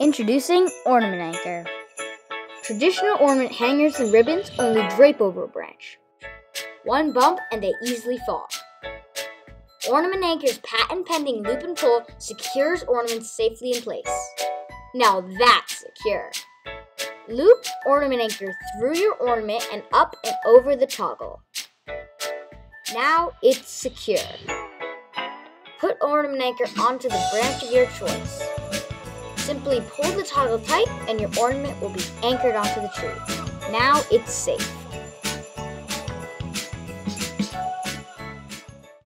Introducing Ornament Anchor. Traditional ornament hangers and ribbons only drape over a branch. One bump and they easily fall. Ornament Anchor's patent pending loop and pull secures ornaments safely in place. Now that's secure. Loop ornament anchor through your ornament and up and over the toggle. Now it's secure. Put ornament anchor onto the branch of your choice. Simply pull the toggle tight and your ornament will be anchored onto the tree. Now it's safe.